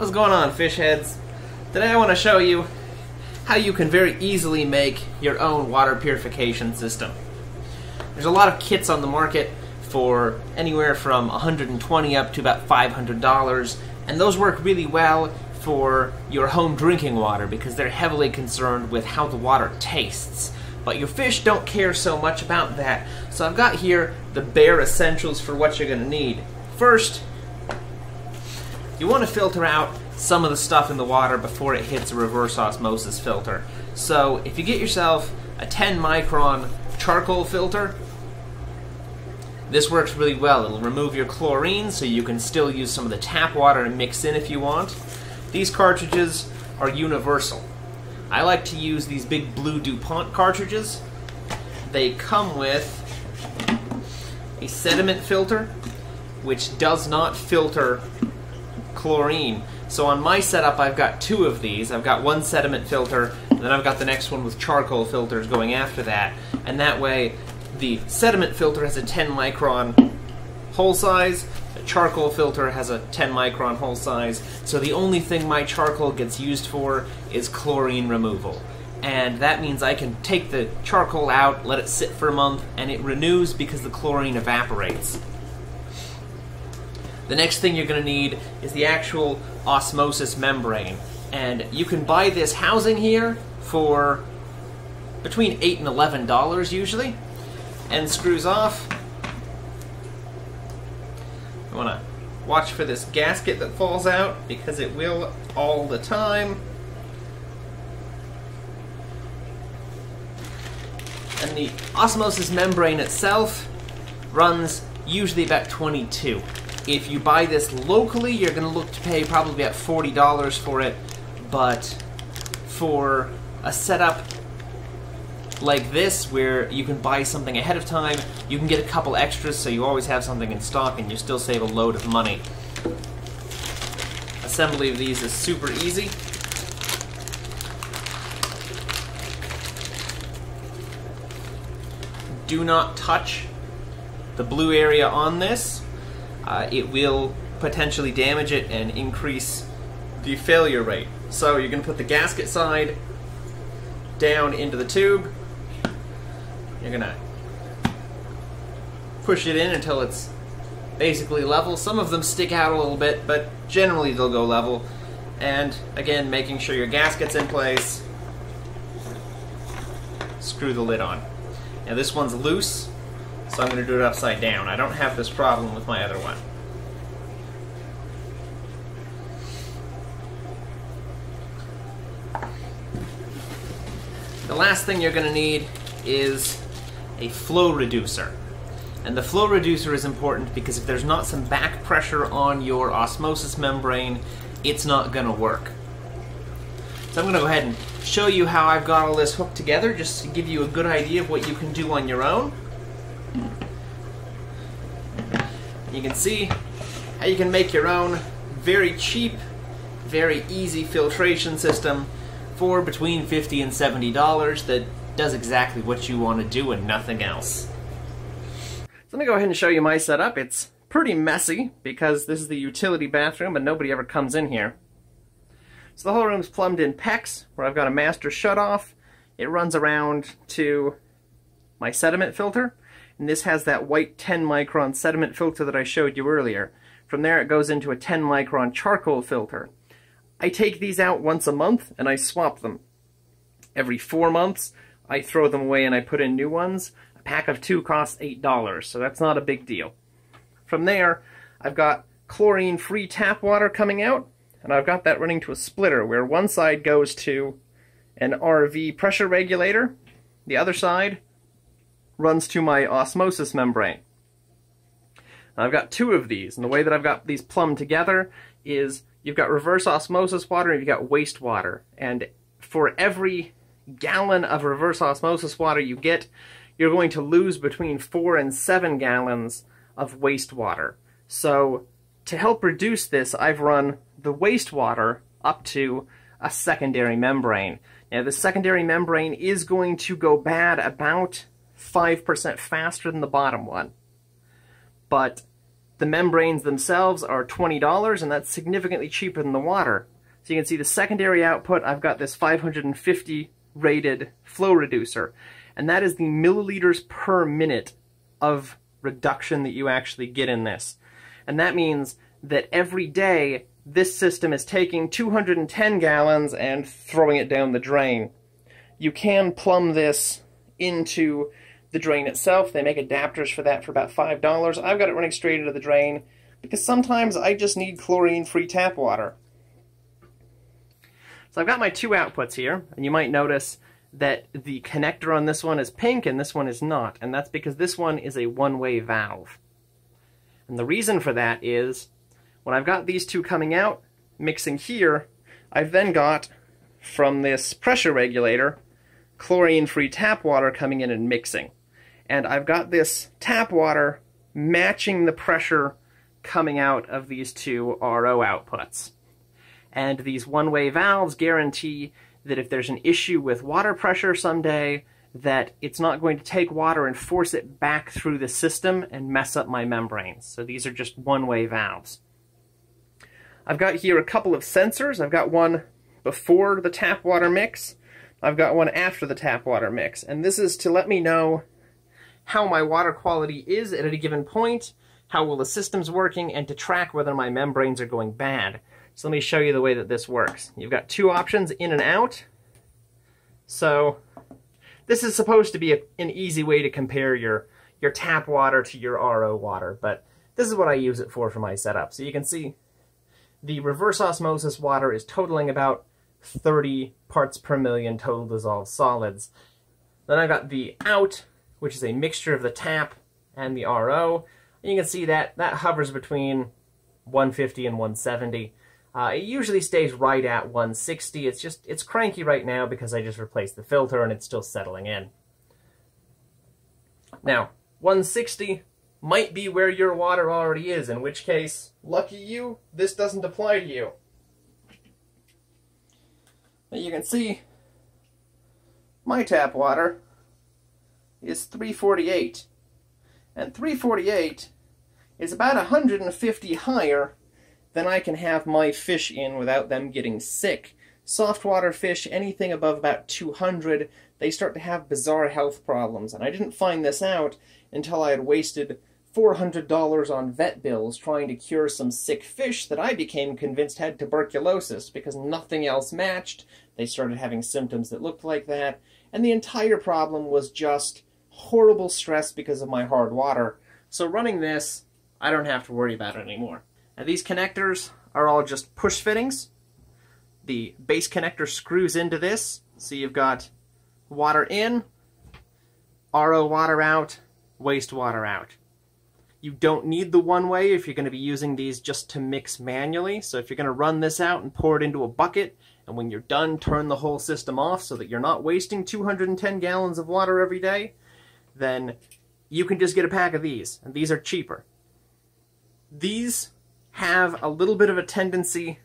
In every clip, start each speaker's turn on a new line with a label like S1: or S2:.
S1: What's going on, fish heads? Today I want to show you how you can very easily make your own water purification system. There's a lot of kits on the market for anywhere from 120 up to about $500, and those work really well for your home drinking water because they're heavily concerned with how the water tastes. But your fish don't care so much about that. So I've got here the bare essentials for what you're going to need. First, you want to filter out some of the stuff in the water before it hits a reverse osmosis filter. So if you get yourself a 10 micron charcoal filter, this works really well. It'll remove your chlorine so you can still use some of the tap water and mix in if you want. These cartridges are universal. I like to use these big blue DuPont cartridges. They come with a sediment filter, which does not filter chlorine. So on my setup, I've got two of these. I've got one sediment filter, and then I've got the next one with charcoal filters going after that. And that way, the sediment filter has a 10 micron hole size, the charcoal filter has a 10 micron hole size, so the only thing my charcoal gets used for is chlorine removal. And that means I can take the charcoal out, let it sit for a month, and it renews because the chlorine evaporates. The next thing you're going to need is the actual osmosis membrane. And you can buy this housing here for between 8 and $11 usually. And screws off. I want to watch for this gasket that falls out because it will all the time. And the osmosis membrane itself runs usually about 22. If you buy this locally, you're going to look to pay probably about $40 for it, but for a setup like this, where you can buy something ahead of time, you can get a couple extras so you always have something in stock and you still save a load of money. Assembly of these is super easy. Do not touch the blue area on this uh, it will potentially damage it and increase the failure rate. So you're going to put the gasket side down into the tube. You're going to push it in until it's basically level. Some of them stick out a little bit, but generally they'll go level. And again, making sure your gasket's in place. Screw the lid on. Now this one's loose, so I'm going to do it upside down. I don't have this problem with my other one. The last thing you're going to need is a flow reducer. And the flow reducer is important because if there's not some back pressure on your osmosis membrane, it's not going to work. So I'm going to go ahead and show you how I've got all this hooked together just to give you a good idea of what you can do on your own. You can see how you can make your own very cheap, very easy filtration system for between 50 and $70 that does exactly what you want to do and nothing else. So let me go ahead and show you my setup. It's pretty messy because this is the utility bathroom and nobody ever comes in here. So the whole room's plumbed in PEX, where I've got a master shutoff. It runs around to my sediment filter, and this has that white 10 micron sediment filter that I showed you earlier. From there it goes into a 10 micron charcoal filter. I take these out once a month and I swap them. Every four months I throw them away and I put in new ones. A pack of two costs $8, so that's not a big deal. From there I've got chlorine-free tap water coming out, and I've got that running to a splitter where one side goes to an RV pressure regulator, the other side runs to my osmosis membrane. I've got two of these, and the way that I've got these plumbed together is you've got reverse osmosis water and you've got wastewater. And for every gallon of reverse osmosis water you get, you're going to lose between four and seven gallons of wastewater. So to help reduce this, I've run the wastewater up to a secondary membrane. Now the secondary membrane is going to go bad about 5% faster than the bottom one. But The membranes themselves are $20, and that's significantly cheaper than the water. So you can see the secondary output, I've got this 550 rated flow reducer, and that is the milliliters per minute of reduction that you actually get in this. And that means that every day this system is taking 210 gallons and throwing it down the drain. You can plumb this into the drain itself. They make adapters for that for about $5. I've got it running straight into the drain because sometimes I just need chlorine-free tap water. So I've got my two outputs here, and you might notice that the connector on this one is pink and this one is not, and that's because this one is a one-way valve. And the reason for that is, when I've got these two coming out, mixing here, I've then got, from this pressure regulator, chlorine-free tap water coming in and mixing. And I've got this tap water matching the pressure coming out of these two RO outputs. And these one-way valves guarantee that if there's an issue with water pressure someday, that it's not going to take water and force it back through the system and mess up my membranes. So these are just one-way valves. I've got here a couple of sensors. I've got one before the tap water mix. I've got one after the tap water mix. And this is to let me know how my water quality is at a given point, how well the system's working, and to track whether my membranes are going bad. So let me show you the way that this works. You've got two options, in and out. So this is supposed to be a, an easy way to compare your, your tap water to your RO water, but this is what I use it for for my setup. So you can see the reverse osmosis water is totaling about 30 parts per million total dissolved solids. Then I've got the out, which is a mixture of the tap and the RO. And you can see that that hovers between 150 and 170. Uh, it usually stays right at 160. It's just, it's cranky right now because I just replaced the filter and it's still settling in. Now, 160 might be where your water already is, in which case, lucky you, this doesn't apply to you. But you can see my tap water is 348. And 348 is about 150 higher than I can have my fish in without them getting sick. Softwater fish, anything above about 200, they start to have bizarre health problems, and I didn't find this out until I had wasted $400 on vet bills trying to cure some sick fish that I became convinced had tuberculosis because nothing else matched. They started having symptoms that looked like that, and the entire problem was just horrible stress because of my hard water. So running this, I don't have to worry about it anymore. Now these connectors are all just push fittings. The base connector screws into this, so you've got water in, RO water out, wastewater out. You don't need the one-way if you're going to be using these just to mix manually. So if you're going to run this out and pour it into a bucket, and when you're done, turn the whole system off so that you're not wasting 210 gallons of water every day, then you can just get a pack of these, and these are cheaper. These have a little bit of a tendency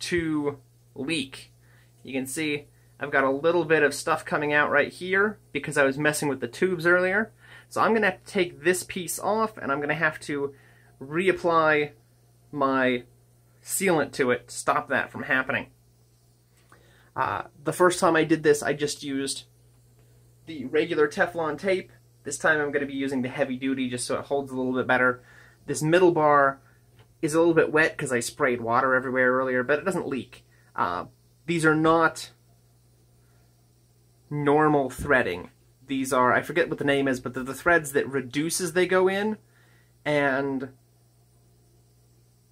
S1: to leak. You can see I've got a little bit of stuff coming out right here because I was messing with the tubes earlier. So I'm going to have to take this piece off and I'm going to have to reapply my sealant to it to stop that from happening. Uh, the first time I did this, I just used the regular Teflon tape. This time I'm going to be using the heavy duty just so it holds a little bit better. This middle bar is a little bit wet because I sprayed water everywhere earlier, but it doesn't leak. Uh, these are not normal threading. These are, I forget what the name is, but they're the threads that reduce as they go in, and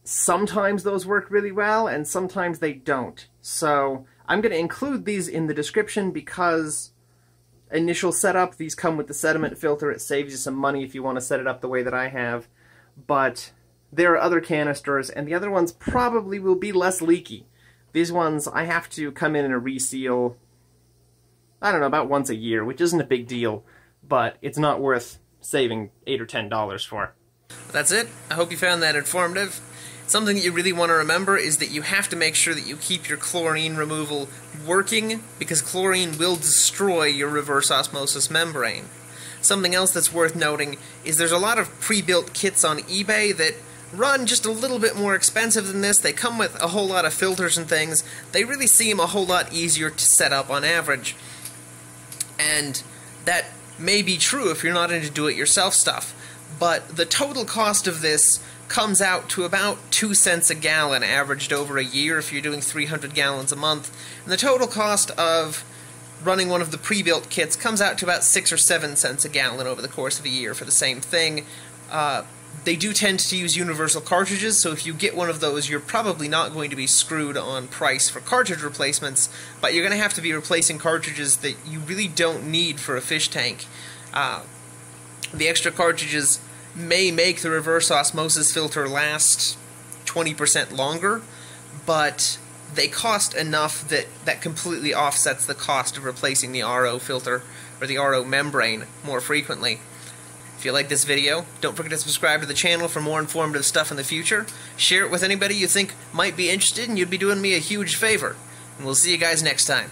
S1: sometimes those work really well, and sometimes they don't. So I'm going to include these in the description because initial setup, these come with the sediment filter. It saves you some money if you want to set it up the way that I have. But there are other canisters, and the other ones probably will be less leaky. These ones, I have to come in and reseal, I don't know, about once a year, which isn't a big deal, but it's not worth saving 8 or $10 for.
S2: That's it. I hope you found that informative. Something that you really want to remember is that you have to make sure that you keep your chlorine removal working, because chlorine will destroy your reverse osmosis membrane. Something else that's worth noting is there's a lot of pre-built kits on eBay that run just a little bit more expensive than this. They come with a whole lot of filters and things. They really seem a whole lot easier to set up on average. And that may be true if you're not into do-it-yourself stuff. But the total cost of this comes out to about 2 cents a gallon averaged over a year if you're doing 300 gallons a month. And the total cost of running one of the pre-built kits comes out to about 6 or 7 cents a gallon over the course of a year for the same thing. Uh, they do tend to use universal cartridges, so if you get one of those, you're probably not going to be screwed on price for cartridge replacements, but you're going to have to be replacing cartridges that you really don't need for a fish tank. Uh, the extra cartridges may make the reverse osmosis filter last 20% longer, but they cost enough that that completely offsets the cost of replacing the RO filter or the RO membrane more frequently. If you like this video, don't forget to subscribe to the channel for more informative stuff in the future. Share it with anybody you think might be interested and you'd be doing me a huge favor. And we'll see you guys next time.